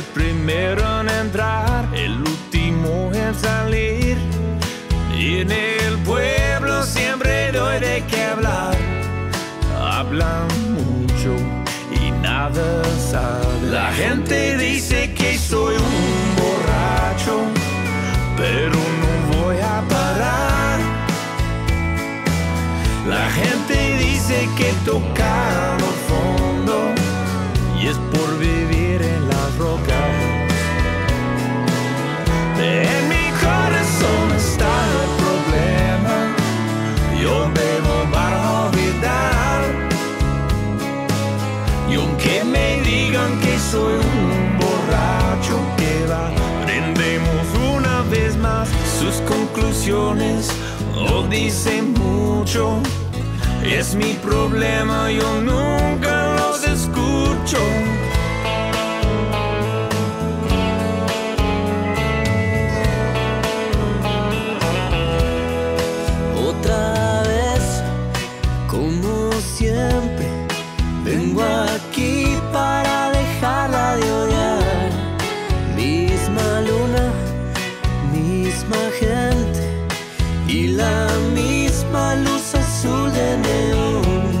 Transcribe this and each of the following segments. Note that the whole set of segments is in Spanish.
el primero en entrar, el último en salir. Y en el pueblo siempre doy de qué hablar. Hablan mucho y nada sabe. La gente dice que soy un borracho, pero no voy a parar. La gente dice que he tocado fondo y es por vivir en las rocas. En mi corazón está el problema. Yo bebo para olvidar. Y aunque me digan que soy un borracho que va, prendemos una vez más. Sus conclusiones no dicen mucho. Es mi problema, yo nunca los escucho. Otra vez, como siempre, vengo aquí para dejarla de odiar. Misma luna, misma gente y la misma luz azul de neón,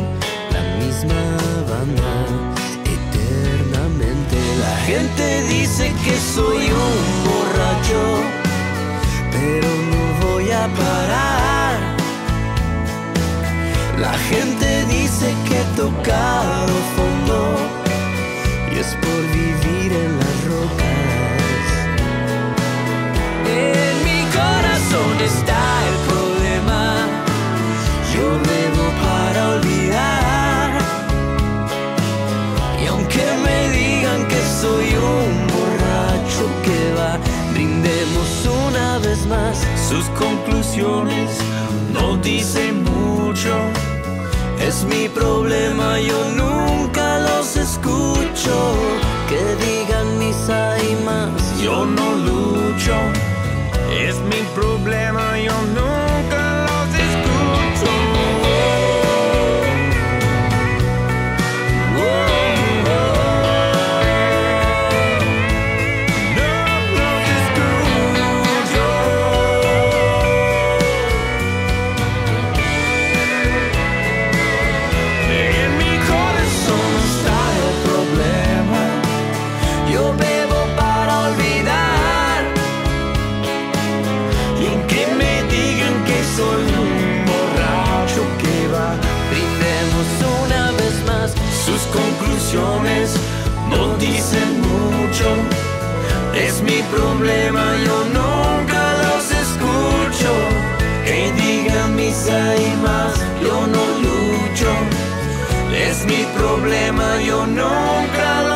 la misma banda eternamente. La gente dice que soy un borracho, pero no voy a parar. La gente dice que he tocado fondo y es por vivir en las rocas. En mi corazón está el problema. Yo bebo para olvidar. Y aunque me digan que soy un borracho que va, brindemos una vez más. Sus conclusiones no dicen mucho. Es mi problema, Es mi problema, yo nunca los escucho. Que digan misa y más, yo no lucho. Es mi problema, yo nunca los